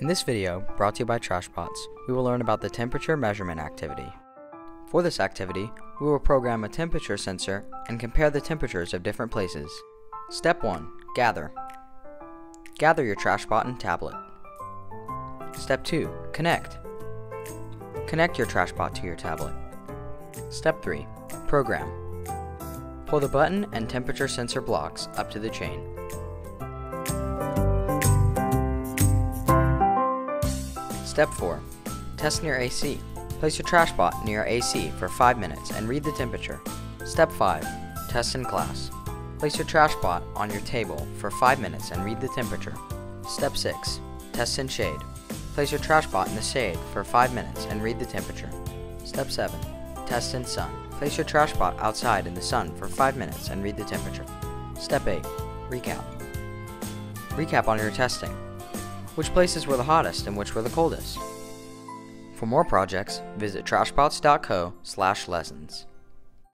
In this video, brought to you by TrashBots, we will learn about the temperature measurement activity. For this activity, we will program a temperature sensor and compare the temperatures of different places. Step 1. Gather. Gather your TrashBot and tablet. Step 2. Connect. Connect your TrashBot to your tablet. Step 3. Program. Pull the button and temperature sensor blocks up to the chain. Step 4. Test near AC. Place your TrashBot near AC for 5 minutes and read the temperature. Step 5. Test in class. Place your TrashBot on your table for 5 minutes and read the temperature. Step 6. Test in shade. Place your TrashBot in the shade for 5 minutes and read the temperature. Step 7. Test in sun. Place your TrashBot outside in the sun for 5 minutes and read the temperature. Step 8. Recap. Recap on your testing. Which places were the hottest and which were the coldest? For more projects, visit trashbots.co/lessons.